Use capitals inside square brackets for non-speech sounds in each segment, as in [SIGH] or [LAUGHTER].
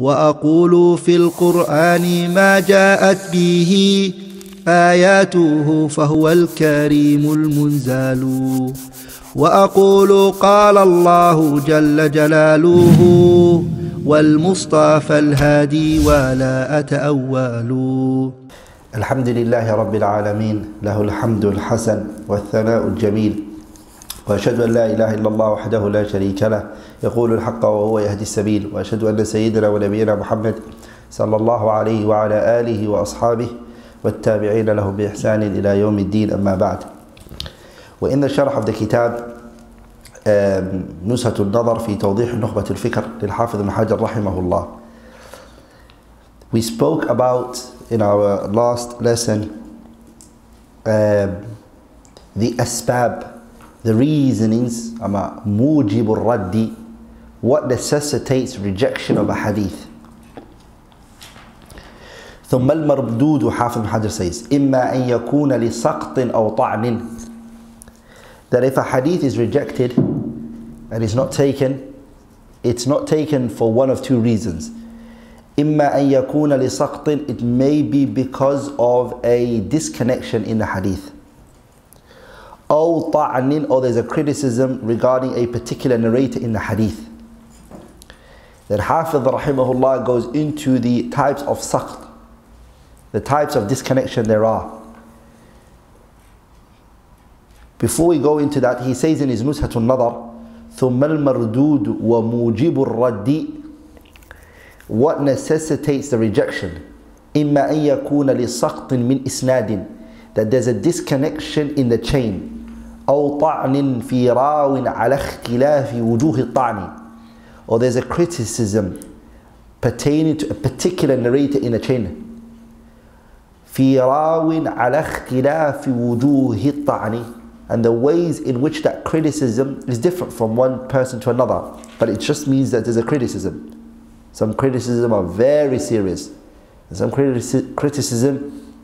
وأقول في القرآن ما جاءت به آياته فهو الكريم المنزال. وأقول قال الله جل جلاله والمصطفى الهادي ولا أتأول. الحمد لله رب العالمين له الحمد الحسن والثناء الجميل. وأشهد أن لا إله إلا الله وحده لا شريك له. يقول الحق وهو يهدي السبيل. وأشهد أن سيدنا ونبينا محمد صلى الله عليه وعلى آله وأصحابه والتابعين لهم بإحسان إلى يوم الدين. أما بعد وإن الشرح the كتاب نزهة النظر في توضيح نخبة الفكر للحافظ ابن حجر رحمه الله. We spoke about in our last lesson um, the asbab, the reasonings, أما موجب الرد, what necessitates rejection of a hadith. ثم المردود حافظ حجر says إما أن يكون لسقط أو طعن that if a hadith is rejected and is not taken it's not taken for one of two reasons إما أن يكون لسقط it may be because of a disconnection in the hadith أو طعن or there's a criticism regarding a particular narrator in the hadith that Hafiz rahimahullah goes into the types of saqt the types of disconnection there are before we go into that he says in his نزهة النظر ثم المردود وموجب الرد what necessitates the rejection إما أن يكون لسقط من إسناد that there's a disconnection in the chain أو طعن في راو على اختلاف وجوه الطعن or there's a criticism pertaining to a particular narrator in the chain في راو على اختلاف وجوه الطعن and the ways in which that criticism is different from one person to another but it just means that there's a criticism some criticism are very serious and some criticism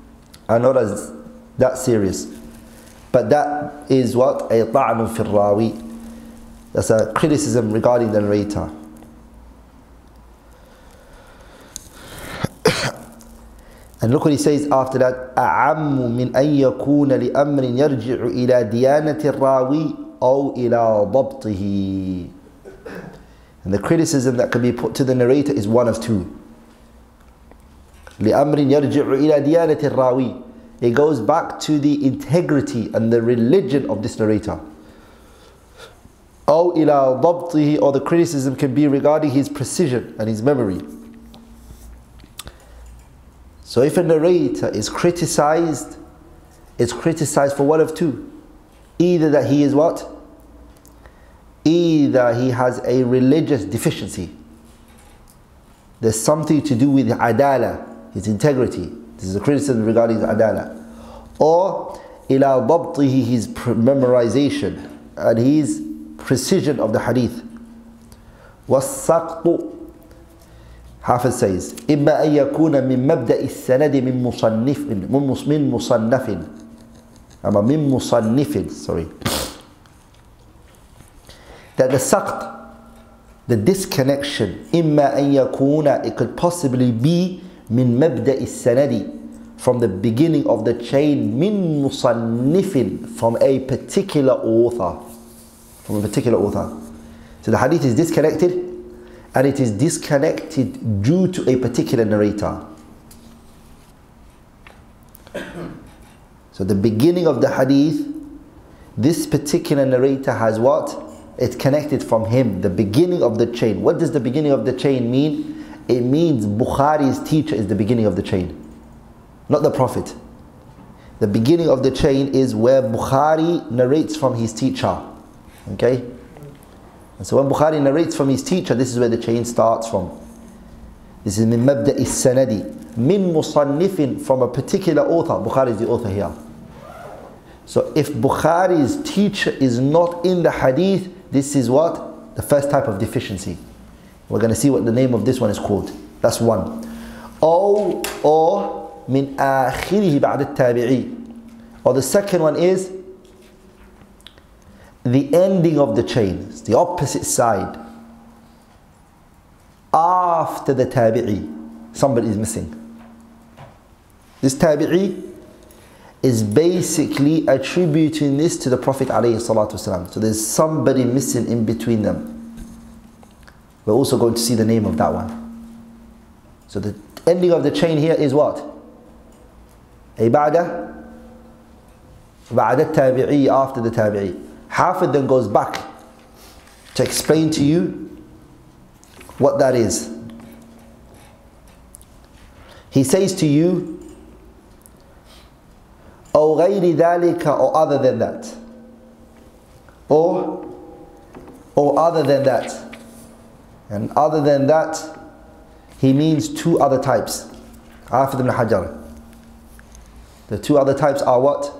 are not as that serious but that is what a ta'nu fi rawi that's a criticism regarding the narrator [COUGHS] And look what he says after that أعم من أن يكون لأمر يرجع إلى ديانة الراوي أو إلى ضبطه And the criticism that can be put to the narrator is one of two لأمر يرجع إلى ديانة الراوي It goes back to the integrity and the religion of this narrator أو إلى ضبطه or the criticism can be regarding his precision and his memory So if a narrator is criticized, it's criticized for one of two. Either that he is what? Either he has a religious deficiency. There's something to do with adala, his integrity. This is a criticism regarding adala. Or ila dabtihi, his memorization and his precision of the hadith. والسقط حافظ says إما أن يكون من مبدأ السند من مصنف من مصنف أما من مصنف sorry that the saqt the disconnection إما أن يكون it could possibly be من مبدأ السند from the beginning of the chain من مصنف from a particular author from a particular author so the hadith is disconnected and it is disconnected due to a particular narrator. So the beginning of the hadith, this particular narrator has what? It's connected from him, the beginning of the chain. What does the beginning of the chain mean? It means Bukhari's teacher is the beginning of the chain, not the Prophet. The beginning of the chain is where Bukhari narrates from his teacher. Okay? And so when Bukhari narrates from his teacher, this is where the chain starts from. This is min mabda sanadi, min musannifin from a particular author. Bukhari is the author here. So if Bukhari's teacher is not in the hadith, this is what? The first type of deficiency. We're going to see what the name of this one is called. That's one. Or, or min akhirihi ba'd al-tabi'i. Or the second one is the ending of the chain, it's the opposite side. after the tabi'i, somebody is missing. This tabi'i is basically attributing this to the Prophet ﷺ. So there's somebody missing in between them. We're also going to see the name of that one. So the ending of the chain here is what? أي بعد بعد التابعي after the tabi'i. Hafid then goes back to explain to you what that is. He says to you, أو غير ذلك or other than that. Or, or other than that. And other than that, he means two other types. Hafid ibn Hajar. The two other types are what?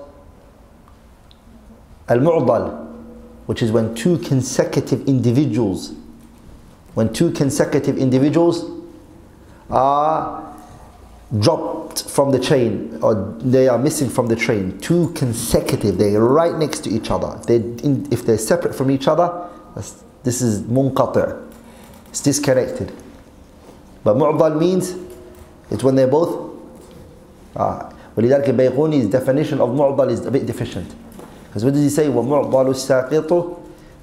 Al-Mu'dal, which is when two consecutive individuals, when two consecutive individuals are dropped from the chain or they are missing from the train. Two consecutive, they're right next to each other. If they're, in, if they're separate from each other, this is munqati'. It's disconnected. But mu'dal means it's when they're both. Ah. ولذلك Bayquni's definition of mu'dal is a bit deficient. Because what does he say? وَمُعْضَلُ السَّاقِطُ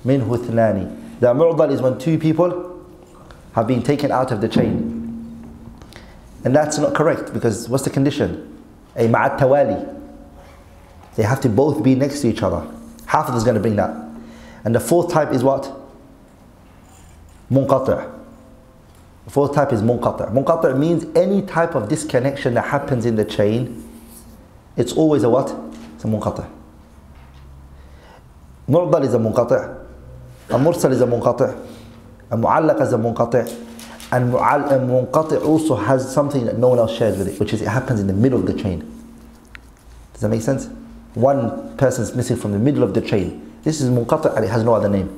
مِنْهُ اثْنَانِ The mu'dal is when two people have been taken out of the chain. And that's not correct because what's the condition? A ma'at. They have to both be next to each other. Hafidh is going to bring that. And the fourth type is what? Munqati'. The fourth type is munqati'. Munqati' means any type of disconnection that happens in the chain, it's always a what? It's a munqati'. Mu'dal is a munqati'. A mursal is a munqati'. A mu'allaq is a munqati'. And munqati' also has something that no one else shares with it, which is it happens in the middle of the chain. Does that make sense? One person is missing from the middle of the chain. This is munqati' and it has no other name.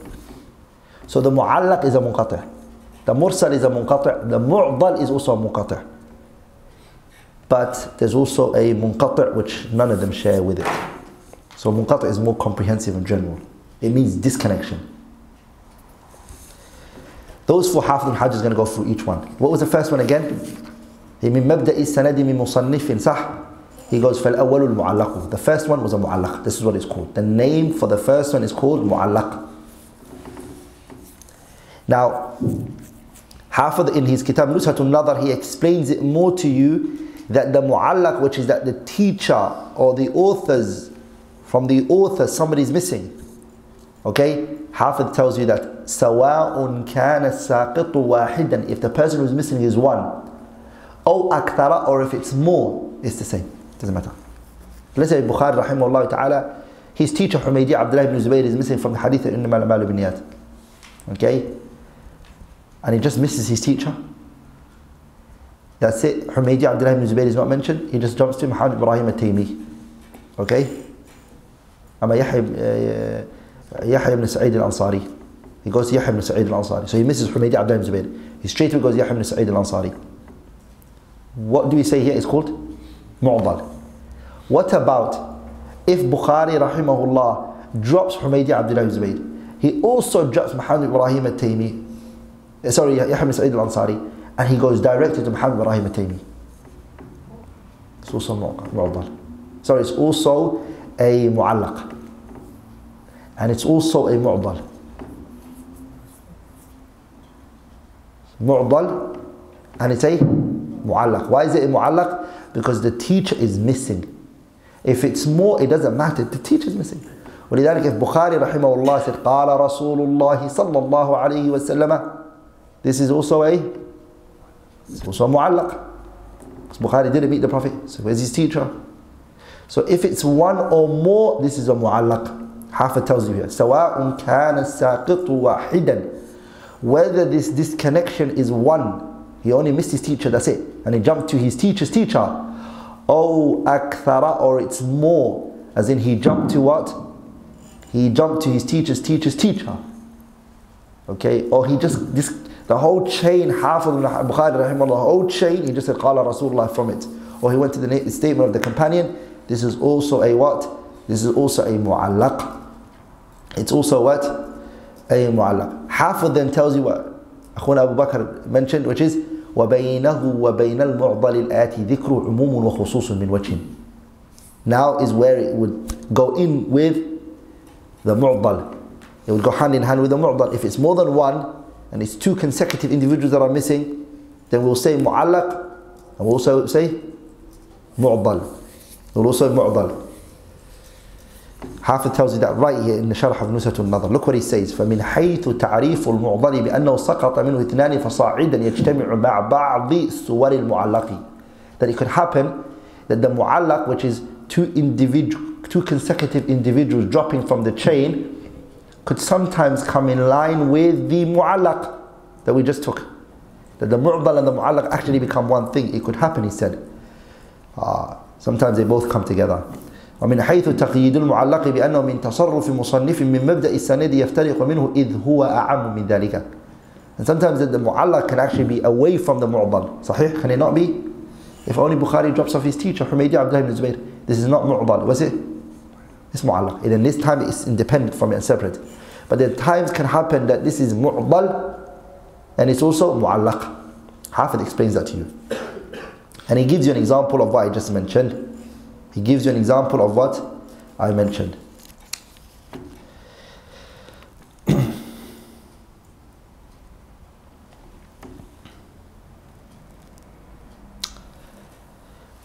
So the mu'allaq is a munqati'. The mursal is a munqati'. The mu'dal is also a munqati'. But there's also a munqati' which none of them share with it. So munqati' is more comprehensive in general. It means disconnection. Those four half of them, Hajj is going to go through each one. What was the first one again? He means mabda'i sanadi min musannifin sah. He goes fal awwalul. The first one was a mu'allaq. This is what it's called. The name for the first one is called mu'allaq. Now, Hafid in his Kitab Nushatun Nadar, he explains it more to you that the mu'allaq, which is that the teacher or the authors, from the author, somebody is missing. Okay? Hafid tells you that سواء كان الساقط واحدا if the person who's missing is one أو أكثر or if it's more it's the same doesn't matter let's say Bukhari rahimahullah ta'ala his teacher Humaydi Abdullah ibn Zubayr is missing from the hadith إنما الأعمال بالنيات okay and he just misses his teacher. That's it. Humaydi Abdullah ibn Zubayr is not mentioned. He just jumps to Muhammad Ibrahim at-Taymi. Okay? Ama Yahya, uh, Yahya ibn Sa'id al-Ansari. He goes to Yahya ibn Sa'id al-Ansari. So he misses Humaydi Abdullah ibn Zubayr. He straight away goes to Yahya ibn Sa'id al-Ansari. What do we say here? It's called mu'dal. What about if Bukhari rahimahullah drops Humaydi Abdullah ibn Zubayr? He also drops Muhammad Ibrahim at-Taymi Eh, sorry, Yahya ibn Sa'id al-Ansari. And he goes directly to Muhammad Ibrahim al-Taymi. It's also mu'dal. Sorry, it's also a mu'allaq. And it's also a mu'dal. mu'dal and it's a mu'allaq. Why is it a mu'allaq? Because the teacher is missing. If it's more, it doesn't matter. The teacher is missing. ولذلك if Bukhari رحمه الله said قال رسول الله صلى الله عليه وسلم this is also a it's also a mu'allaq. Because Bukhari didn't meet the Prophet. So where's his teacher? So if it's one or more, this is a mu'allaq. Hafid tells you here. سواء كان الساقط واحدا whether this disconnection is one, he only missed his teacher, that's it, and he jumped to his teacher's teacher. Oh, akthara, or it's more, as in he jumped to what? He jumped to his teacher's teacher's teacher. Okay, or he just, this, the whole chain, half of Bukhari, rahimahullah, the whole chain, he just said, Qala Rasulullah from it. Or he went to the statement of the companion, this is also a what? This is also a mu'allaq. It's also what? a mu'allaq. Hafid then tells you what? أخونا Abu Bakr mentioned which is وبينه وبين المعضل الآتي ذكر عموم وخصوص من وجه now is where it would go in with the mu'dal it would go hand in hand with the mu'dal if it's more than one and it's two consecutive individuals that are missing then we'll say mu'allaq and we'll also say mu'dal we'll also mu'dal Hafiz tells you that right here in the Sharh of Nusrat al-Nadhr. Look what he says. فمن حيث تعريف المعضل بأنه سقط منه اثنان فصاعدا يجتمع مع بعض الصور المعلق. That it could happen that the mu'allaq, which is two individual, two consecutive individuals dropping from the chain, could sometimes come in line with the mu'allaq that we just took. That the mu'dal and the mu'allaq actually become one thing. It could happen, he said. Uh, sometimes they both come together. ومن حيث تقييد المعلق بأنه من تصرف مصنف من مبدأ السند يفترق منه إذ هو أعم من ذلك And sometimes the mu'allaq can actually be away from the mu'dal. صحيح? Can it not be? If only Bukhari drops off his teacher, Humaydi Abdullah ibn Zubayr, this is not mu'dal, was it? It's mu'allaq. And in this time it's independent from it and separate. But the times can happen that this is mu'dal and it's also mu'allaq. Hafid explains that to you. And he gives you an example of what I just mentioned. He gives you an example of what I mentioned. [COUGHS]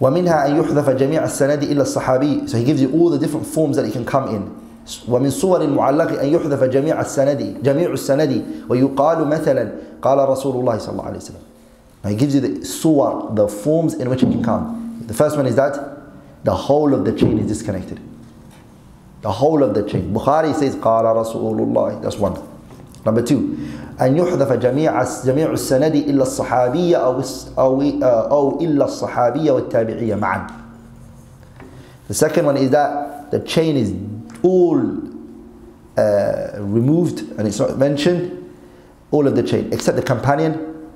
ومنها أن يحذف جميع السند إلا الصحابي so he gives you all the different forms that it can come in ومن صور المعلق أن يحذف جميع السند جميع السند ويقال مثلا قال رسول الله صلى الله عليه وسلم he gives you the suwar, the forms in which it can come. The first one is that the whole of the chain is disconnected. The whole of the chain. Bukhari says قال رسول الله. That's one. Number two, أن يحذف جميع جميع السند إلا الصحابية أو أو أو إلا الصحابية والتابعية معا. The second one is that the chain is all uh, removed and it's not mentioned, all of the chain except the companion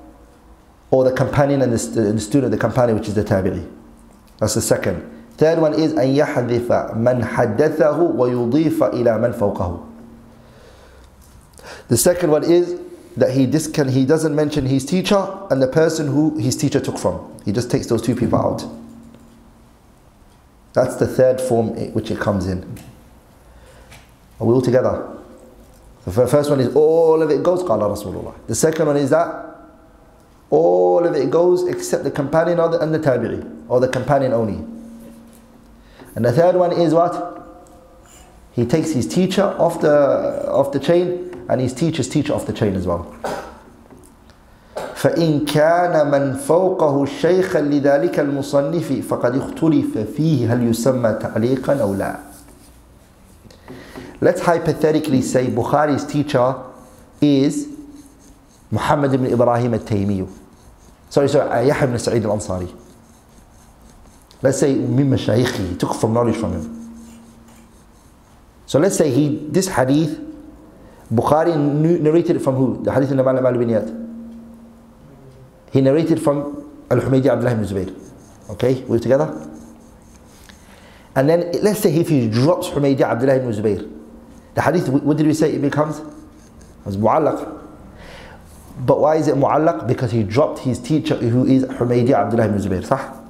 or the companion and the, the student of the companion, which is the tabi'i. That's the second. Third one is أن يحذف من حدثه ويضيف إلى من فوقه. The second one is that he, discan, he doesn't mention his teacher and the person who his teacher took from. He just takes those two people out. That's the third form which it comes in. Are we all together? The first one is all of it goes قال رسول The second one is that all of it goes except the companion or the, and the tabi'i or the companion only. And the third one is what? He takes his teacher off the off the chain and his teacher's teacher off the chain as well. فإن كان من فوقه شيخا لذلك المصنف فقد اختلف فيه هل يسمى تعليقا أو لا. Let's hypothetically say Bukhari's teacher is Muhammad ibn Ibrahim al-Taymi. Sorry, sorry, uh, Yahya ibn Sa'id al-Ansari. Let's say min he took from knowledge from him. So let's say he, this hadith, Bukhari narrated it from who? The hadith in the Malam al-Biniyat. He narrated from Al-Humaydi Abdullah ibn Zubayr. Okay, we're together? And then let's say if he drops Humaydi Abdullah ibn Zubayr, the hadith, what did we say it becomes? It was mu'allaq. But why is it mu'allaq? Because he dropped his teacher who is Humaydi Abdullah ibn Zubayr. صح?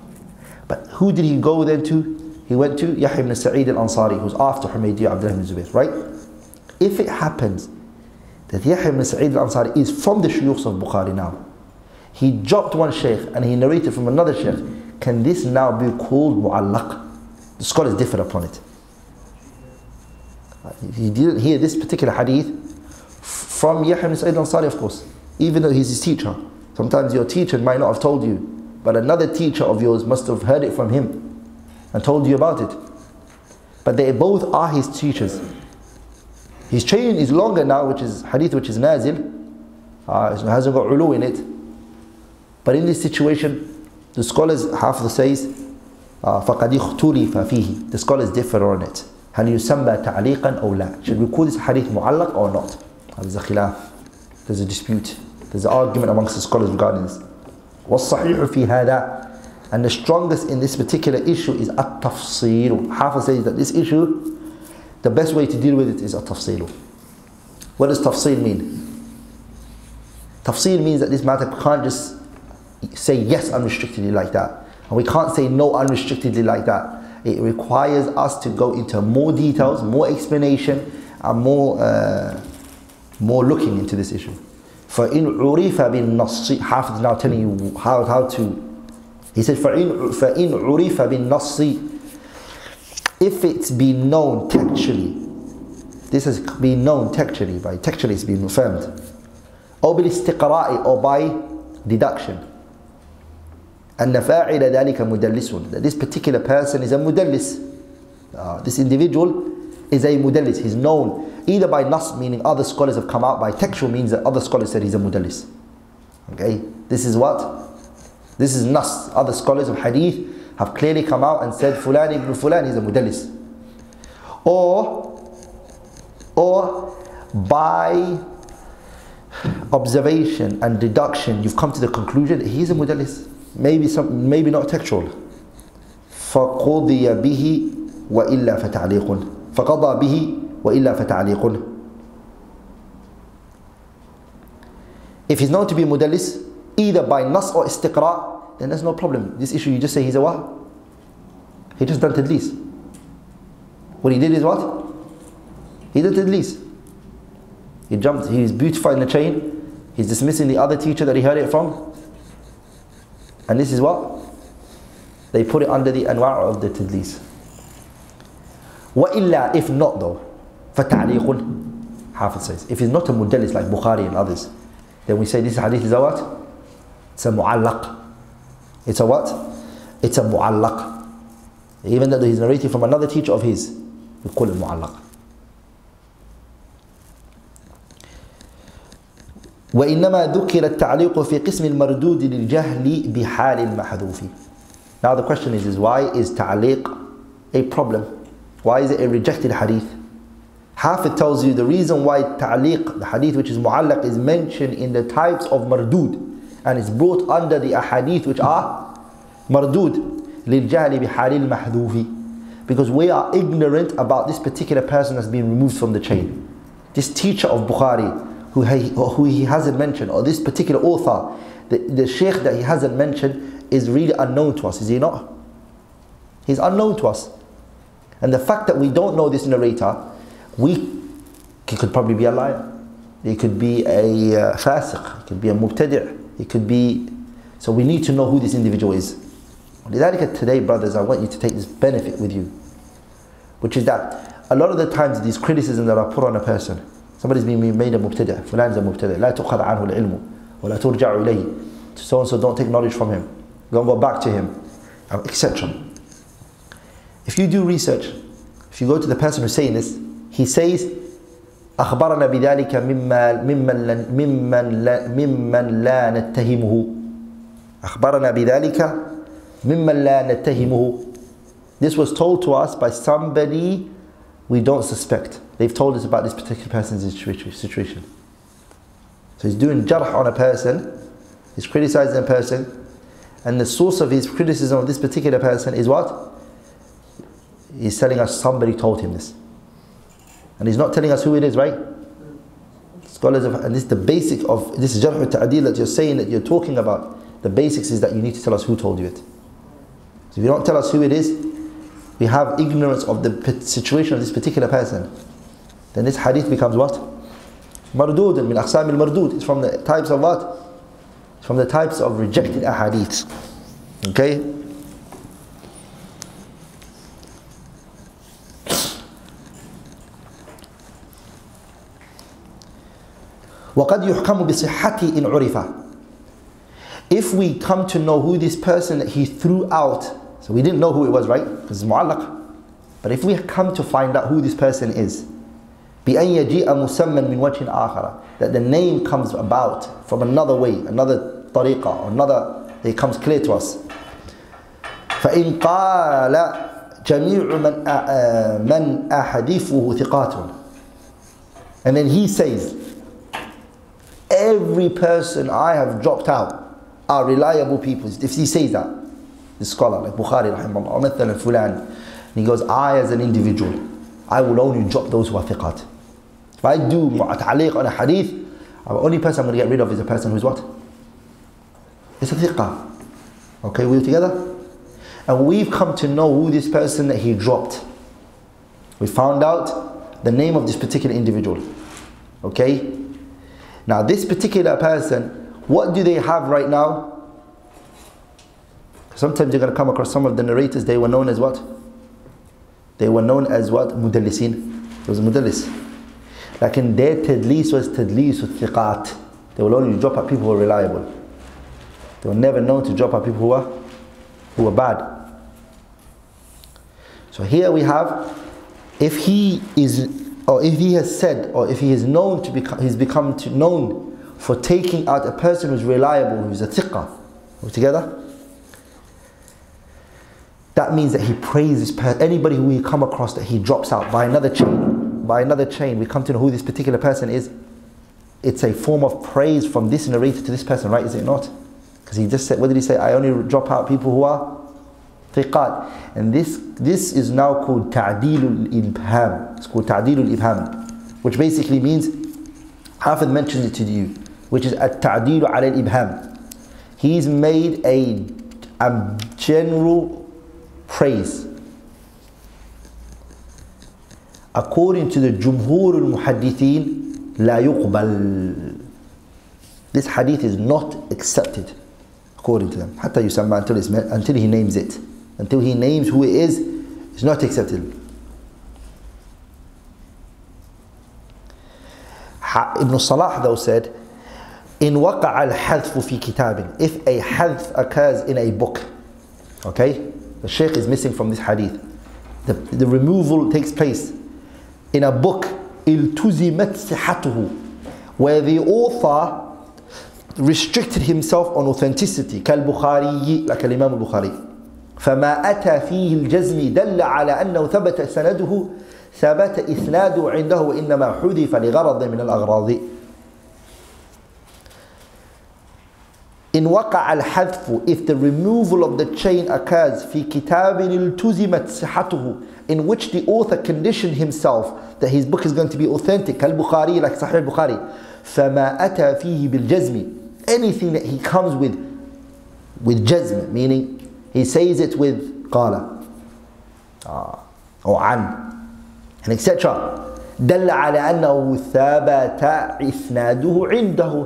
But who did he go then to? He went to Yahya ibn Sa'id al-Ansari, who's after Humaydi Abdullah ibn Zubayr, right? If it happens that Yahya ibn Sa'id al-Ansari is from the shuyukhs of Bukhari now, he dropped one shaykh and he narrated from another shaykh, can this now be called mu'allaq? The scholars differ upon it. He didn't hear this particular hadith from Yahya ibn Sa'id al-Ansari, of course, even though he's his teacher. Sometimes your teacher might not have told you, but another teacher of yours must have heard it from him and told you about it. But they both are his teachers. His chain is longer now, which is hadith, which is nazil. Uh, it hasn't got ulu in it. But in this situation, the scholars, Hafiz says, فَقَدْ اخْتُلِفَ فِيهِ The scholars differ on it. هل يسمى تعليقا أو لا? Should we call this hadith معلق or not? There's a khilaf. There's a dispute. There's an argument amongst the scholars regarding this. والصحيح في هذا and the strongest in this particular issue is at-tafsil. Hafiz says that this issue, the best way to deal with it is at-tafsil. What does tafsil mean? Tafsil means that this matter can't just say yes unrestrictedly like that. And we can't say no unrestrictedly like that. It requires us to go into more details, more explanation, and more, uh, more looking into this issue. فإن عرف بالنص Hafiz now telling you how, how to he said فإن, فإن عرف بالنص if it's been known textually this has been known textually by textually it's been affirmed أو بالاستقراء or by deduction أن فاعل ذلك مدلس that this particular person is a mudallis uh, this individual is a mudallis he's known either by nas meaning other scholars have come out by textual means that other scholars said he's a mudallis okay this is what this is nas other scholars of hadith have clearly come out and said fulan ibn fulan is a mudallis or or by observation and deduction you've come to the conclusion that he's a mudallis Maybe some maybe not textual فقضي به وإلا فتعليق فقضى به وإلا فتعليق If he's known to be mudallis either by nas or istiqra then there's no problem this issue you just say he's a what? He just done tadlis what he did is what? He did tadlis he jumped, he's beautifying the chain he's dismissing the other teacher that he heard it from and this is what? They put it under the anwa' of the tadlis. وإلا if not though فتعليق Hafiz says if it's not a mudallis like Bukhari and others then we say this hadith is a what? It's a mu'allaq. It's a what? It's a mu'allaq. Even though he's narrating from another teacher of his, we call it mu'allaq. وإنما ذكر التعليق في قسم المردود للجهل بحال المحذوف Now the question is, is why is ta'liq a problem? Why is it a rejected hadith? Hafid tells you the reason why ta'liq, the hadith which is mu'allaq, is mentioned in the types of mardud and is brought under the ahadith which are mardud للجهل بحال المحذوف because we are ignorant about this particular person that's been removed from the chain. This teacher of Bukhari, who he, who he hasn't mentioned, or this particular author, the, the sheikh that he hasn't mentioned, is really unknown to us, is he not? He's unknown to us. And the fact that we don't know this narrator, we he could probably be a liar. He could be a uh, fasiq, he could be a mubtadi', he could be. So we need to know who this individual is. لذلك today, brothers, I want you to take this benefit with you, which is that a lot of the times these criticisms that are put on a person, Somebody's been made a mubtada. فلان is a mubtada. لا تؤخذ عنه العلم ولا ترجع إليه. So and so don't take knowledge from him. Don't go back to him. Etc. If you do research, if you go to the person who's saying this, he says أخبرنا بذلك مما ممن ممن لا ممن لا نتهمه أخبرنا بذلك ممن لا نتهمه This was told to us by somebody we don't suspect. They've told us about this particular person's situation. So he's doing jarh on a person, he's criticizing a person, and the source of his criticism of this particular person is what? He's telling us somebody told him this. And he's not telling us who it is, right? Scholars of, and this is the basic of this is jarh ta'adil that you're saying that you're talking about. The basics is that you need to tell us who told you it. So if you don't tell us who it is, we have ignorance of the situation of this particular person, then this hadith becomes what? Mardud min aqsam al mardud. It's from the types of what? It's from the types of rejected ahadith. Okay? وقد يحكم بصحته إن عرف If we come to know who this person that he threw out so we didn't know who it was, right? Because it's mu'allaq. But if we come to find out who this person is, بأن يجيء مسمى من وجه آخر that the name comes about from another way, another طريقة, or another, it comes clear to us. فإن قال جميع من من أحاديثه ثقات and then he says every person I have dropped out are reliable people if he says that the scholar, like Bukhari, or Mithal and Fulan. And he goes, I as an individual, I will only drop those who are thiqat. If I do mu'ataliq on a hadith, the only person I'm going to get rid of is a person who's what? It's a thiqah. Okay, we're together? And we've come to know who this person that he dropped. We found out the name of this particular individual. Okay? Now, this particular person, what do they have right now? Sometimes you're going to come across some of the narrators, they were known as what? They were known as what? Mudallisin. It was mudallis. Like in their tadlis was tadlis with thiqat. They will only drop out people who are reliable. They were never known to drop out people who are, who are bad. So here we have, if he is, or if he has said, or if he is known to become, he's become to, known for taking out a person who's reliable, who's a thiqah. we together? That means that he praises anybody who we come across that he drops out by another chain, by another chain, we come to know who this particular person is. It's a form of praise from this narrator to this person, right? Is it not? Because he just said, what did he say? I only drop out people who are thiqat. And this, this is now called ta'dilul ibham. It's called ta'dilul ibham, which basically means, Hafid mentioned it to you, which is at-ta'dilu ala ibham. He's made a, a general praise. According to the Jumhur al-Muhaddithin, لا يقبل. This hadith is not accepted according to them. حتى يسمى until, it's, until he names it until he names who it is, is not accepted. Ibn Salah though said, in وقع الحذف في كتاب if a hadf occurs in a book okay the sheikh is missing from this hadith the, the removal takes place in a book التزمت صحته where the author restricted himself on authenticity كالبخاري like الإمام البخاري فما أتى فيه الجزم دل على أنه ثبت سنده ثبت إسناده عنده وإنما حذف لغرض من الأغراض إن وقع الحذف if the removal of the chain occurs في كتاب التزمت صحته in which the author conditioned himself that his book is going to be authentic كالبخاري like صحيح البخاري فما أتى فيه بالجزم anything that he comes with with jazm meaning he says it with قال uh, or عن and etc. دل على أنه ثبت إسناده عنده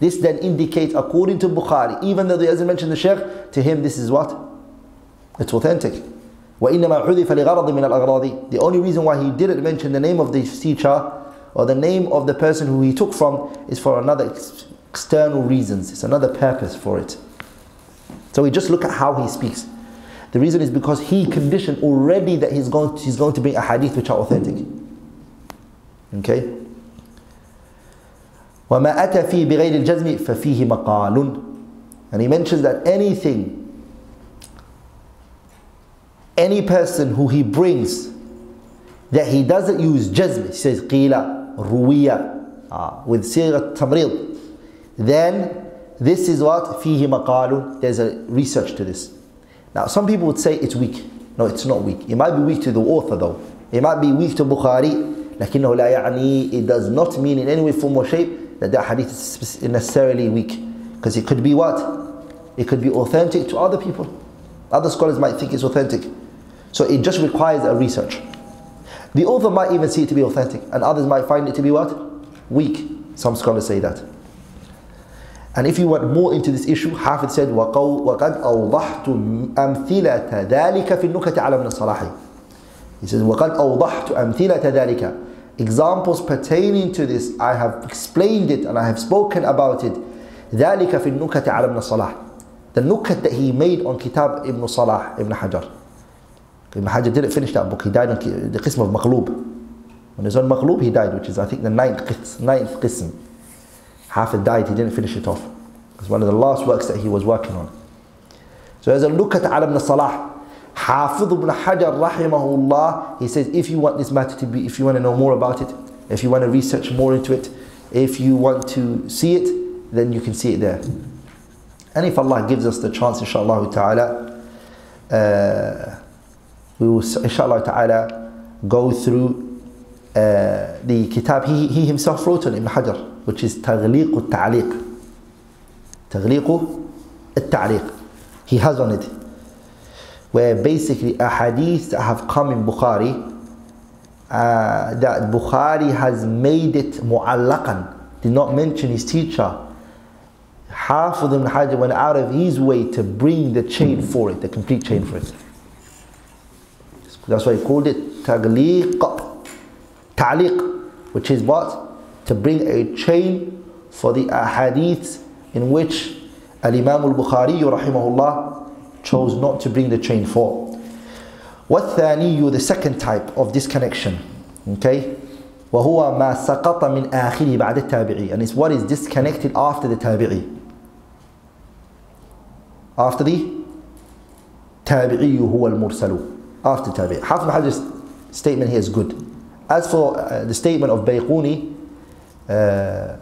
This then indicates according to Bukhari, even though he hasn't mentioned the Shaykh, to him this is what? It's authentic. وإنما حذف لغرض من الأغراض The only reason why he didn't mention the name of the teacher or the name of the person who he took from is for another ex external reasons. It's another purpose for it. So we just look at how he speaks. The reason is because he conditioned already that he's going to, he's going to bring a hadith which are authentic. Okay? وما أتى فيه بغير الجزم ففيه مقال and he mentions that anything any person who he brings that he doesn't use jazm he says قيل روية uh, with صيغة تمريض then this is what فيه مقال there's a research to this now some people would say it's weak no it's not weak it might be weak to the author though it might be weak to Bukhari لكنه لا يعني it does not mean in any way form or shape that that hadith is necessarily weak because it could be what it could be authentic to other people other scholars might think it's authentic so it just requires a research the author might even see it to be authentic and others might find it to be what weak some scholars say that and if you want more into this issue, Hafid said, وَقَدْ أَوْضَحْتُ أَمْثِلَةَ ذَلِكَ فِي النُّكَةِ عَلَى مِنَ الصَّلَاحِ He says, وَقَدْ أَوْضَحْتُ أَمْثِلَةَ ذَلِكَ Examples pertaining to this, I have explained it and I have spoken about it. ذَلِكَ فِي النُّكَةِ عَلَى مِنَ الصَّلَاحِ The nukat that he made on Kitab Ibn Salah, Ibn Hajar. Ibn Hajar didn't finish that book, he died on the qism of Maqlub. When he was on Maqlub, he died, which is I think the ninth, ninth qism. Hafid died, he didn't finish it off. It's one of the last works that he was working on. So as a look at Ala ibn Salah, Hafidh ibn Hajar rahimahullah, he says if you want this matter to be, if you want to know more about it, if you want to research more into it, if you want to see it, then you can see it there. And if Allah gives us the chance, inshallah ta'ala, uh, we will, inshallah ta'ala, go through uh, the kitab he, he himself wrote on Ibn Hajar, which is Taghliq al-Ta'liq. Taghliq al-Ta'liq. He has on it where basically a hadith that have come in Bukhari uh, that Bukhari has made it mu'allaqan did not mention his teacher Hafidh ibn Hajar went out of his way to bring the chain for it, the complete chain for it. That's why he called it tagliq, ta'liq, which is what? To bring a chain for the ahadiths in which Al-Imam al-Bukhari rahimahullah chose not to bring the chain for. the second type of disconnection, okay? وهو ما سقط من آخره بعد التابعي and it's what is disconnected after the tabi'i after the tabi'i هو المرسل after tabi'i Hafiz Hajar's statement here is good as for uh, the statement of Bayquni uh,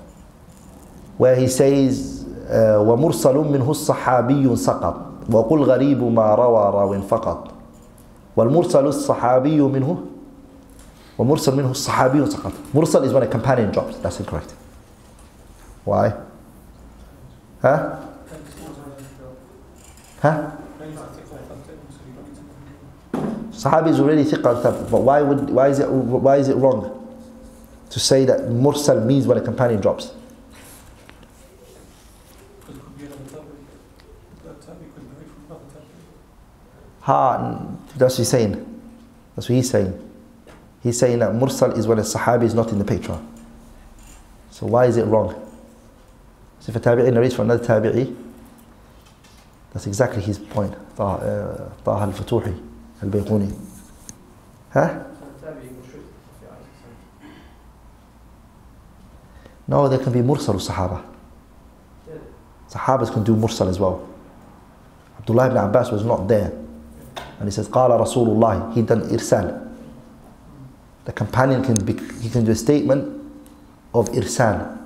where he says uh, ومرسل منه الصحابي سقط وقل غريب ما روى راو فقط والمرسل الصحابي منه ومرسل منه الصحابي سقط مرسل is when a companion drops that's incorrect why huh huh Sahabi is already thiqa but why would why is it why is it wrong to say that mursal means when a companion drops Ha, that's what he's saying. That's what he's saying. He's saying that Mursal is when a Sahabi is not in the picture. So why is it wrong? So if a Tabi'i narrates from another Tabi'i, that's exactly his point. Taha uh, al-Fatuhi, al-Bayquni. Huh? No, there can be Mursal Sahaba. Sahabas can do Mursal as well. Abdullah ibn Abbas was not there. And he says, Qala Rasulullah, he done irsal. The companion can, be, he can do a statement of irsal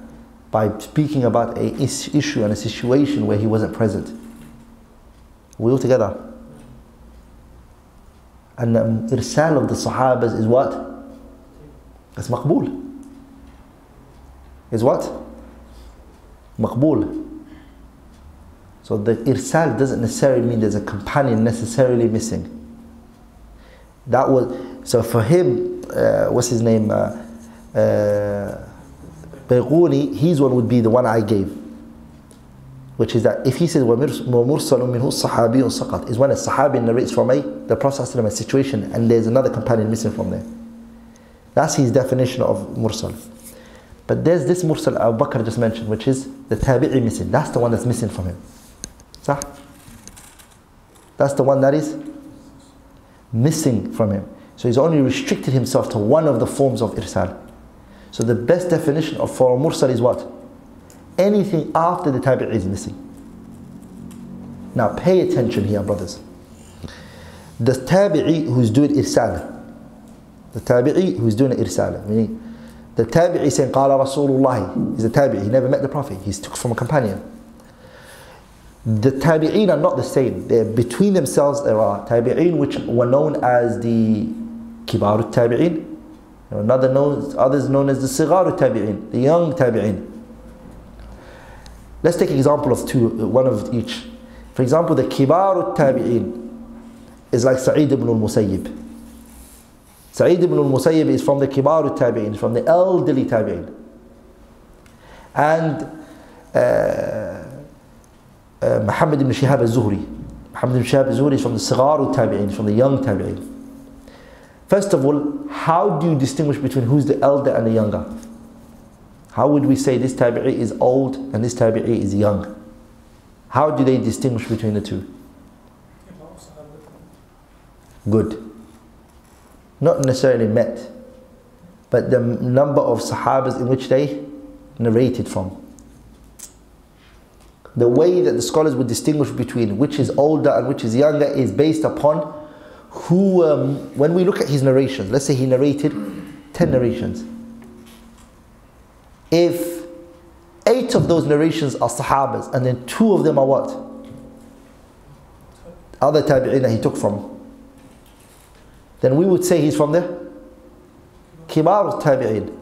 by speaking about a issue and a situation where he wasn't present. We all together. And the irsal of the Sahabas is what? It's maqbool. Is what? Maqbool. So the irsal doesn't necessarily mean there's a companion necessarily missing. That was so for him. Uh, what's his name? Uh, uh, Bayquni, his one would be the one I gave, which is that if he says وَمُرْسَلٌ مِنْهُ الصَّحَابِيٌ سَقَطْ is when a Sahabi narrates from a the Prophet a situation and there's another companion missing from there. That's his definition of mursal. But there's this mursal Abu Bakr just mentioned, which is the tabi'i missing. That's the one that's missing from him. That's the one that is missing from him. So he's only restricted himself to one of the forms of irsal. So the best definition of for mursal is what? Anything after the tabi'i is missing. Now pay attention here, brothers. The tabi'i who's doing irsal, the tabi'i who's doing irsal, meaning the tabi'i saying, Qala Rasulullah, he's a tabi'i, he never met the Prophet, he's took from a companion. The tabi'een are not the same. They're between themselves. There are tabi'een which were known as the kibar tabi'een. Another known, others known as the sigar tabi'een, the young tabi'een. Let's take an example of two, one of each. For example, the kibar tabi'een is like Sa'id ibn al-Musayyib. Sa'id ibn al-Musayyib is from the kibar tabi'in, from the elderly tabi'in. And uh, uh, Muhammad ibn Shihab al-Zuhri. Muhammad ibn Shihab al-Zuhri is from the sigar tabi'in, from the young tabi'in. First of all, how do you distinguish between who's the elder and the younger? How would we say this tabi'i is old and this tabi'i is young? How do they distinguish between the two? Good not necessarily met, but the number of Sahabas in which they narrated from. The way that the scholars would distinguish between which is older and which is younger is based upon who, um, when we look at his narrations, let's say he narrated 10 narrations. If eight of those narrations are Sahabas and then two of them are what? Other tabi'in that he took from then we would say he's from the Kibar tabi'in.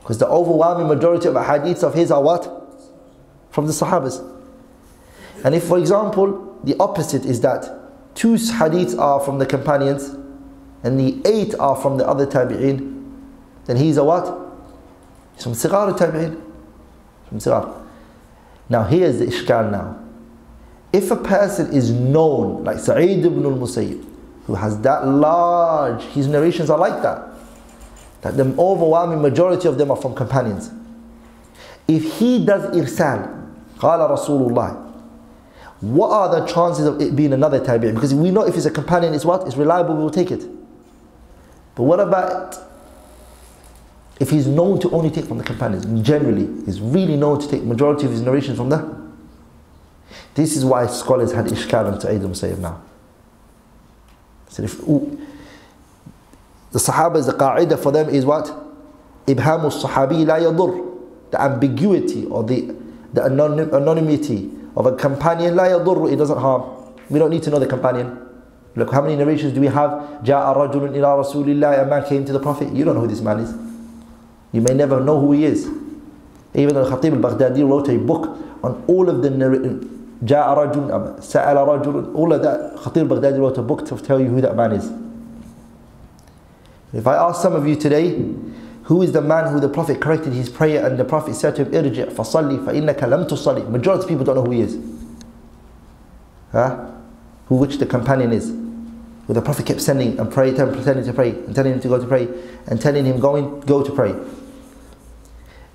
Because the overwhelming majority of hadiths of his are what? From the Sahabas. And if, for example, the opposite is that two hadiths are from the companions and the eight are from the other tabi'in, then he's a what? He's from Sigar tabi'in. From Sigar. Now here's the ishkal now. If a person is known, like Sa'id ibn al-Musayyib, who has that large, his narrations are like that, that the overwhelming majority of them are from companions. If he does irsal, قال رسول الله what are the chances of it being another tabi'in? Because we know if it's a companion, it's what? It's reliable, we will take it. But what about if he's known to only take from the companions? Generally, he's really known to take majority of his narrations from there. This is why scholars had ishkal on Sa'id al-Musayyib now. If, ooh, the Sahaba, is the qa'idah for them is what? Ibhamu sahabi la yadur. The ambiguity or the, the anonymity of a companion la yadur, it doesn't harm. We don't need to know the companion. Look, how many narrations do we have? جاء رجل إلى رسول الله, a man came to the Prophet. You don't know who this man is. You may never know who he is. Even the Khatib al-Baghdadi wrote a book on all of the جاء رجل سأل رجل all of that Khatib al-Baghdadi wrote a book to tell you who that man is. If I ask some of you today, who is the man who the Prophet corrected his prayer and the Prophet said to him, Irji' fasalli fa'innaka lam tusalli. Majority of people don't know who he is. Huh? Who which the companion is. Who the Prophet kept sending and praying, telling him to pray, and telling him to go to pray, and telling him going go to pray.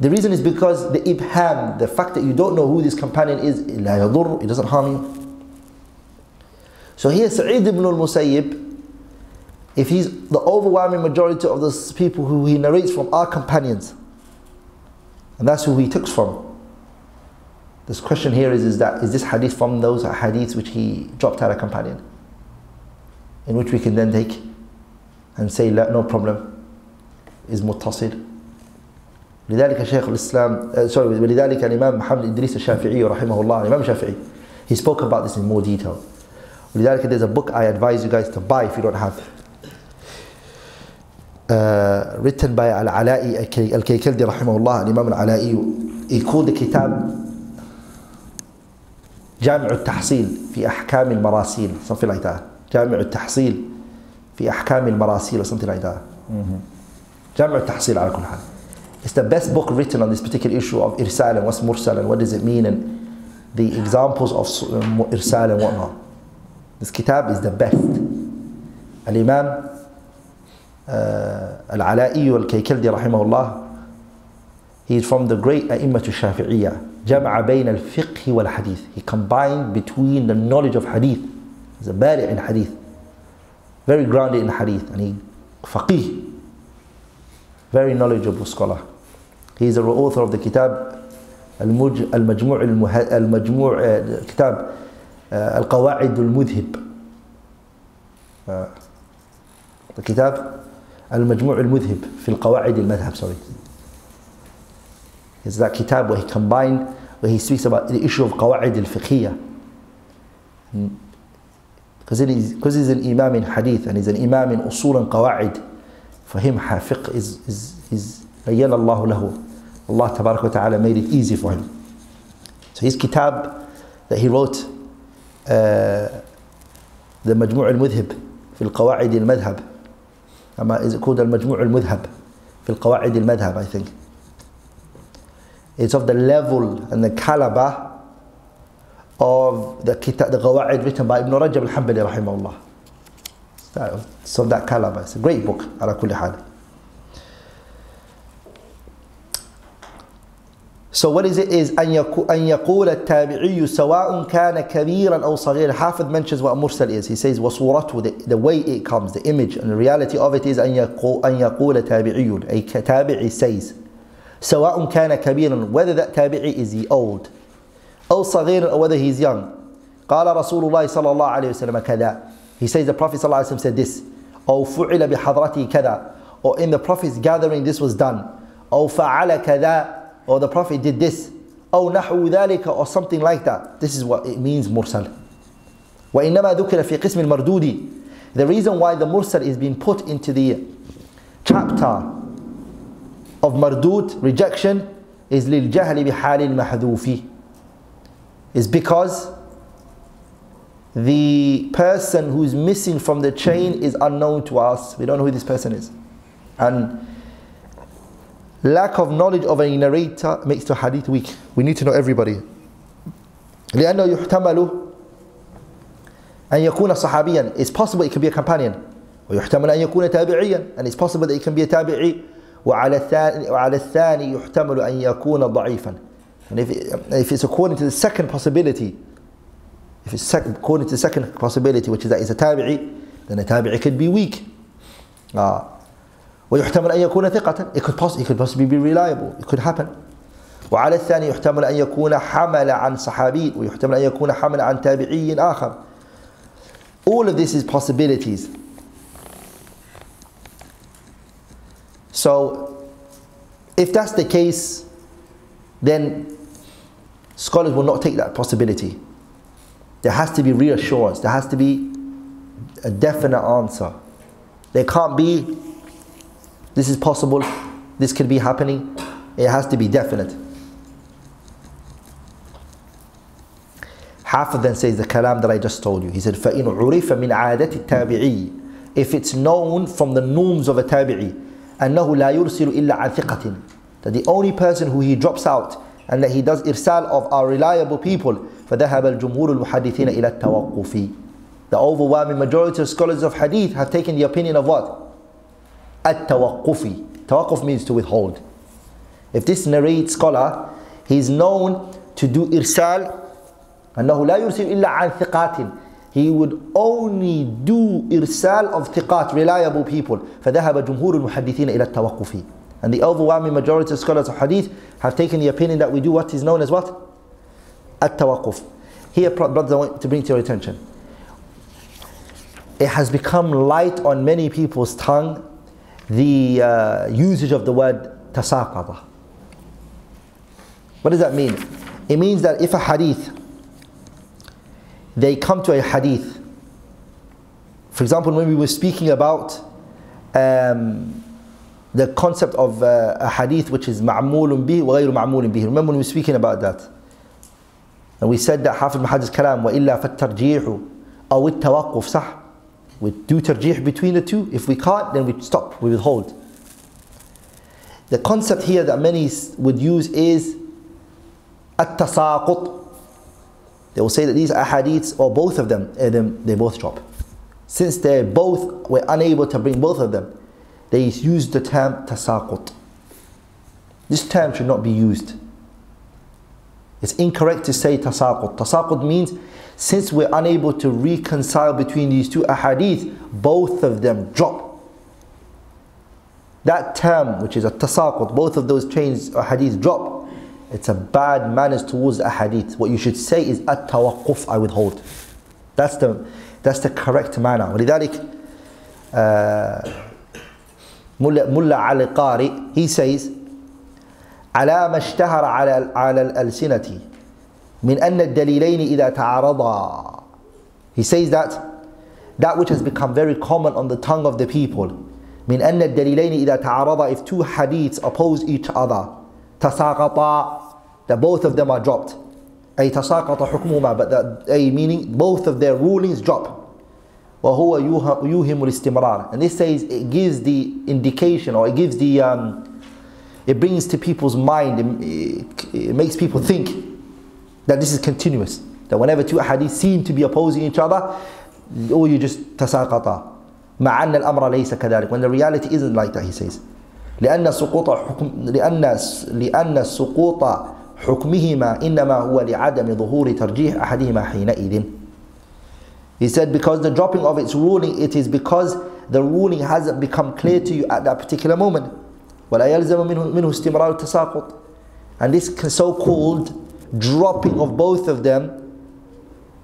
The reason is because the ibham, the fact that you don't know who this companion is, it doesn't harm you. So here Sa'id ibn al-Musayyib, if he's the overwhelming majority of the people who he narrates from are companions, and that's who he took from. This question here is, is that is this hadith from those hadiths which he dropped out a companion? In which we can then take and say no problem is muttasid. لذلك شيخ الإسلام uh, sorry ولذلك الإمام محمد إدريس الشافعي رحمه الله الإمام الشافعي he spoke about this in more detail ولذلك there's a book I advise you guys to buy if you don't have uh, Written by Al-Ala'i Al-Kaykaldi رحمه الله الإمام العلائي the kitab جامع التحصيل في أحكام المراسيل something like that جامع التحصيل في أحكام المراسيل something like that جامع التحصيل على كل حال It's the best book written on this particular issue of irsal and what's mursal and what does it mean and the examples of irsal and whatnot. This kitab is the best. Al-Imam uh, Al-Ala'i al-Kaykaldi rahimahullah he is from the great A'immat al-Shafi'iyya جمع بين الفقه والحديث he combined between the knowledge of hadith he's a bari' in hadith very grounded in hadith and he faqih very knowledgeable scholar he is the author of the kitab المجموع المجموع كتاب القواعد المذهب الكتاب المجموع المذهب في القواعد المذهب sorry is that kitab where he combined where he speaks about the issue of قواعد الفقهية because he's, because he's an imam in hadith and he's an imam in usul and قواعد for him fiqh is, is, is بين الله له Allah wa Ta'ala made it easy for him. So his kitab that he wrote, uh, the Majmu' al-Mudhib في القواعد المذهب أما is المجموع المذهب في القواعد المذهب I think. It's of the level and the caliber of the kitab, the qawaid written by Ibn Rajab al-Hanbali rahimahullah. It's of that caliber. It's a great book على كل حال. So what is it is أن يقول التابعي سواء كان كبيرا أو صغيرا حافظ mentions what mursal is he says وصورته the, the way it comes the image and the reality of it is أن يقول, أن يقول تابعي أي تابعي says سواء كان كبيرا whether that تابعي is he old أو صغيرا or whether he's young قال رسول الله صلى الله عليه وسلم كذا he says the Prophet صلى الله عليه وسلم said this أو فعل بحضرته كذا or in the Prophet's gathering this was done أو فعل كذا or the Prophet did this, أو نحو ذلك or something like that. This is what it means mursal. وإنما ذكر في قسم المردود. The reason why the mursal is being put into the chapter of mardud, rejection, is للجهل بحال المحذوف. Is because the person who's missing from the chain is unknown to us. We don't know who this person is. And lack of knowledge of a narrator makes the hadith weak. We need to know everybody. لأنه يحتمل أن يكون صحابيا It's possible it can be a companion ويحتمل أن يكون تابعيا and it's possible that it can be a تابعي وعلى الثاني وعلى الثاني يحتمل أن يكون ضعيفا and if, if it's according to the second possibility if it's sec- according to the second possibility which is that it's a تابعي then a تابعي could be weak آه. ويحتمل أن يكون ثقة it could, poss- it could possibly be reliable it could happen وعلى الثاني يحتمل أن يكون حمل عن صحابي ويحتمل أن يكون حمل عن تابعي آخر all of this is possibilities so if that's the case then scholars will not take that possibility there has to be reassurance there has to be a definite answer there can't be this is possible this could be happening it has to be definite Half then says the kalam that I just told you. He said, فَإِنْ عُرِفَ مِنْ عَادَةِ التَّابِعِي If it's known from the norms of a tabi'i, أَنَّهُ لَا يُرْسِلُ إِلَّا عَنْ ثِقَةٍ That the only person who he drops out and that he does irsal of our reliable people, فَذَهَبَ الْجُمْهُورُ الْمُحَدِّثِينَ إِلَى التَّوَقُّفِ The overwhelming majority of scholars of hadith have taken the opinion of what? At-tawaqqufi. Tawaqquf means to withhold. If this narrate scholar, he's known to do irsal أنه لا يرسل إلا عن ثقات he would only do إرسال of ثقات reliable people فذهب جمهور المحدثين إلى التوقف and the overwhelming majority of scholars of hadith have taken the opinion that we do what is known as what التوقف here brothers I want to bring to your attention it has become light on many people's tongue the uh, usage of the word tasaqata. What does that mean? It means that if a hadith, they come to a hadith. For example, when we were speaking about um, the concept of uh, a hadith which is ma'amulun bih wa ghayru ma'mulun. Remember when we were speaking about that? And we said that half of the hadith's kalam, wa illa fat tarjihu, awit tawaqquf, sah? We do tarjih between the two. If we can't, then we stop, we withhold. The concept here that many would use is at-tasaqut they will say that these ahadiths, or both of eh, them, they both drop. Since they both were unable to bring both of them, they used the term tasaqut. This term should not be used. It's incorrect to say tasaqut. Tasaqut means since we're unable to reconcile between these two ahadith, both of them drop. That term, which is a tasaqut, both of those chains or hadith drop. It's a bad manners towards a hadith. What you should say is at tawaqquf, I withhold. That's the that's the correct manner. ولذلك ملا علي قاري he says على ما اشتهر على على الألسنة من أن الدليلين إذا تعارضا He says that that which has become very common on the tongue of the people من أن الدليلين إذا تعارضا if two hadiths oppose each other تساقطا that both of them are dropped أي تساقط حكمهما but that أي meaning both of their rulings drop وهو يوهم الاستمرار and this says it gives the indication or it gives the um, it brings to people's mind it, it makes people think that this is continuous that whenever two hadith seem to be opposing each other or you just تساقطا مع أن الأمر ليس كذلك when the reality isn't like that he says لأن سقوط حكم لأن لأن سقوط حكمهما إنما هو لعدم ظهور ترجيح أحدهما حينئذ He said because the dropping of its ruling it is because the ruling hasn't become clear to you at that particular moment ولا يلزم منه منه استمرار التساقط and this so-called dropping of both of them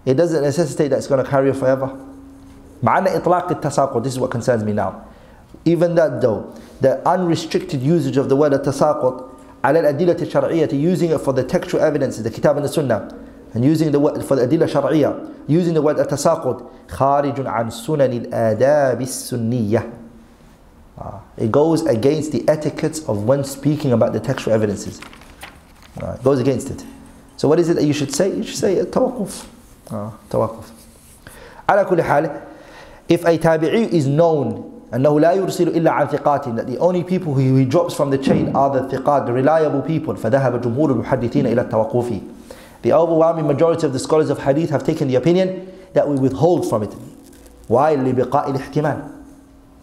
it doesn't necessitate that it's going to carry on forever مع أن إطلاق التساقط this is what concerns me now even that though the unrestricted usage of the word التساقط على الأدلة الشرعية using it for the textual evidences the kitab and the sunnah and using the word for the أدلة الشرعية using the word التساقط خارج عن سنن الآداب السنية Ah, it goes against the etiquette of when speaking about the textual evidences. Ah, it goes against it. So what is it that you should say? You should say توقف. Ah, توقف. على كل حال, if a tabi'i is known أنه لا يرسل إلا عن ثقات that the only people who he drops from the chain are the ثقات, the reliable people فذهب جمهور المحدثين إلى التوقف The overwhelming majority of the scholars of hadith have taken the opinion that we withhold from it. Why? لبقاء الاحتمال.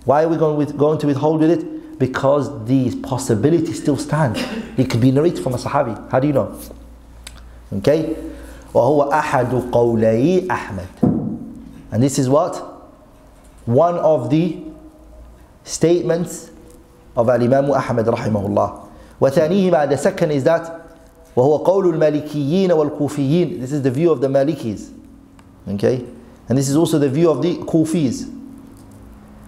Why are we going, with, going to withhold with it? Because the possibility still stands. It could be narrated from a Sahabi. How do you know? Okay? وهو أحد قولي أحمد. And this is what? One of the statements of Al-Imam Ahmad rahimahullah. وثانيهما, the second is that وهو قول المالكيين والكوفيين. This is the view of the Malikis. Okay? And this is also the view of the Kufis.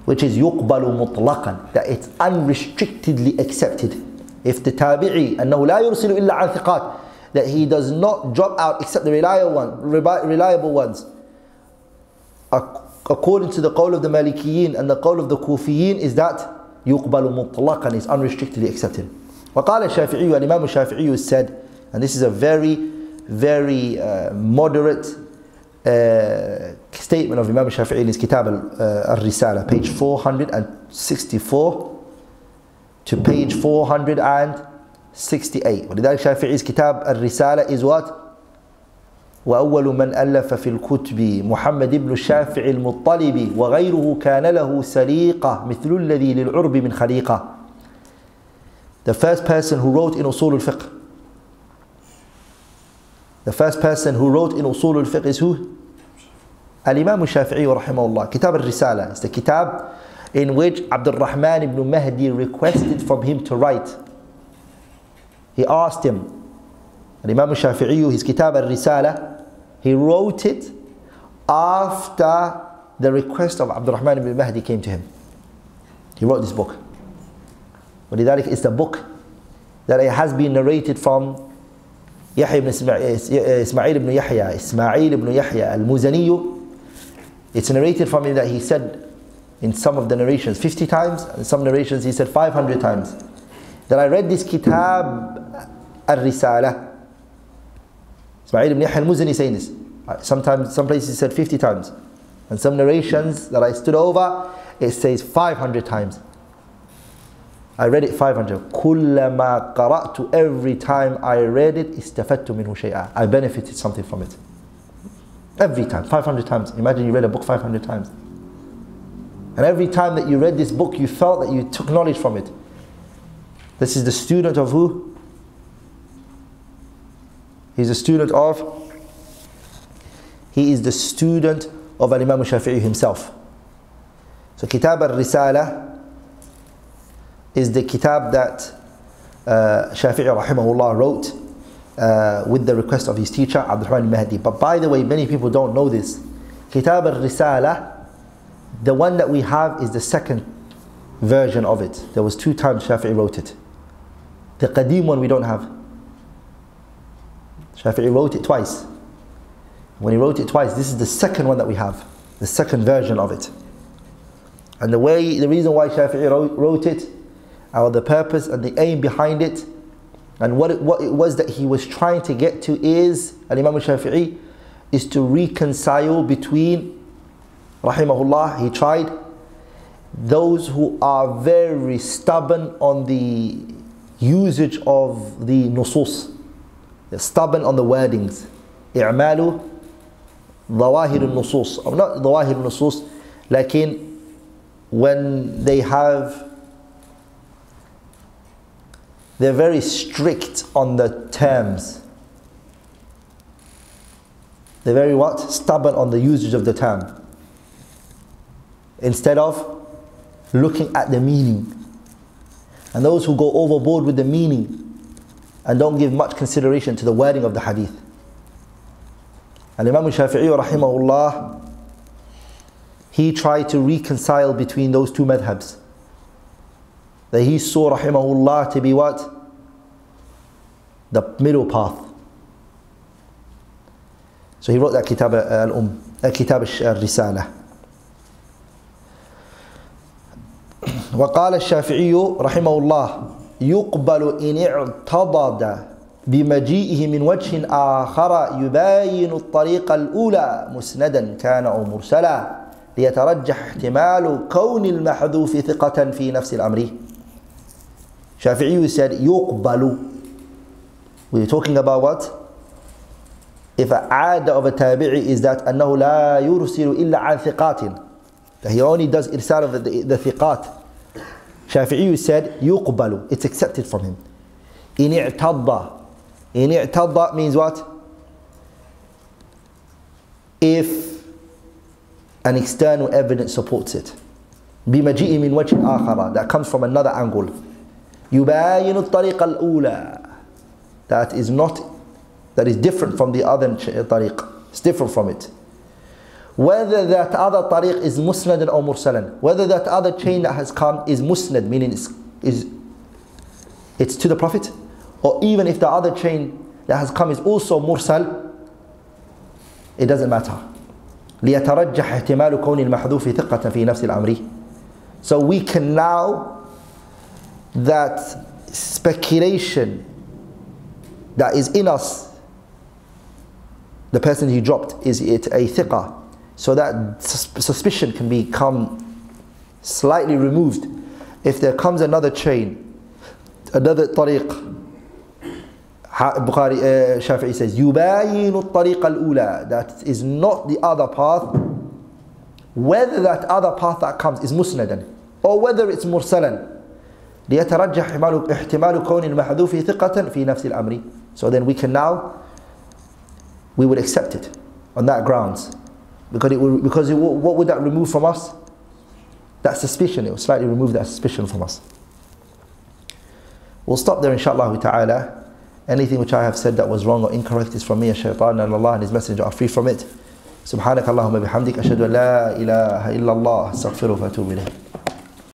Which is يقبل مطلقا. That it's unrestrictedly accepted. If the tabi'i أنه لا يرسل إلا عن ثقات that he does not drop out except the reliable, one, reliable ones. According to the qawl of the Malikiyin and the qawl of the Kufiyin is that يُقْبَلُ مُطْلَقًا is unrestrictedly accepted. وقال الشافعي الإمام الشافعي said and this is a very very uh, moderate uh, statement of Imam Shafi'i in his Kitab al-Risala, uh, page 464 to page 400 and 468. ولذلك شافعي's كتاب الرسالة is what? وأول من ألف في الكتب محمد بن الشافعي المطلب وغيره كان له سليقة مثل الذي للعرب من خليقة. The first person who wrote in Usul al-Fiqh The first person who wrote in Usul al-Fiqh is who? Al-Imam al-Shafi'i rahimahullah. Kitab al-Risala. It's the kitab in which Abdul Rahman ibn Mahdi requested from him to write. He asked him, Imam al-Shafi'i, his kitab al-Risala, he wrote it after the request of Abdul Rahman ibn Mahdi came to him. He wrote this book. ولذلك it's the book that it has been narrated from Yahya ibn Ismail ibn Yahya, Ismail ibn Yahya al-Muzaniyu. It's narrated from him that he said in some of the narrations 50 times, in some narrations he said 500 times. That I read this kitab al-Risala. Ismail ibn Yahya al-Muzani saying this. Sometimes, some places he said 50 times. And some narrations that I stood over, it says 500 times. I read it 500. كلما قرأت every time I read it استفدت منه شيئا. I benefited something from it. Every time, 500 times. Imagine you read a book 500 times. And every time that you read this book, you felt that you took knowledge from it. This is the student of who? He's a student of, he is the student of Imam Shafi'i himself. So Kitab al Risala is the kitab that uh, Shafi'i rahimahullah wrote uh, with the request of his teacher Abdul Mahdi. But by the way, many people don't know this. Kitab al Risala, the one that we have is the second version of it. There was two times Shafi'i wrote it. The Qadim one we don't have. Shafi'i wrote it twice. When he wrote it twice, this is the second one that we have, the second version of it. And the way, the reason why Shafi'i wrote, wrote it, or the purpose and the aim behind it, and what it, what it was that he was trying to get to is, Al Imam Shafi'i, is to reconcile between, rahimahullah, he tried, those who are very stubborn on the usage of the nusus, they're stubborn on the wordings. إعمال ظواهر النصوص or not ظواهر النصوص لكن when they have they're very strict on the terms they're very what stubborn on the usage of the term instead of looking at the meaning and those who go overboard with the meaning and don't give much consideration to the wording of the hadith. And Imam Shafi'i rahimahullah, he tried to reconcile between those two madhabs. That he saw rahimahullah to be what? The middle path. So he wrote that kitab al-um, uh, kitab al-risala. وقال الشافعي رحمه الله يقبل إن اعتضد بمجيئه من وجه آخر يباين الطريق الأولى مسندا كان أو مرسلا ليترجح احتمال كون المحذوف ثقة في نفس الأمر. Shafi'i said يقبل. We're talking about what? If a عادة of a tabi'i is that أنه لا يرسل إلا عن ثقات. That he only does إرسال of the, the ثقات. Shafi'i said يقبل It's accepted from him إن اعتضى إن اعتضى means what? If an external evidence supports it بمجيء من وجه آخر that comes from another angle يباين الطريق الأولى that is not that is different from the other طريق it's different from it whether that other طريق is musnad or mursalan whether that other chain that has come is musnad meaning it's, is it's to the prophet or even if the other chain that has come is also mursal it doesn't matter ليترجح احتمال كون المحذوف ثقة في نفس الأمر so we can now that speculation that is in us the person he dropped is it a thiqah so that suspicion can become slightly removed if there comes another chain another tariq Bukhari uh, Shafi'i says يباين الطريق الأولى that is not the other path whether that other path that comes is musnadan or whether it's mursalan ليترجح احتمال احتمال كون المحذوف ثقة في نفس الأمر so then we can now we would accept it on that grounds because it would, because it, what would that remove from us that suspicion it will slightly remove that suspicion from us we'll stop there inshallah ta'ala Anything which I have said that was wrong or incorrect is from me, shaitan and Allah and His Messenger are free from it. سبحانك اللهم بحمدك أشهد أن لا إله إلا الله استغفرك وأتوب إليك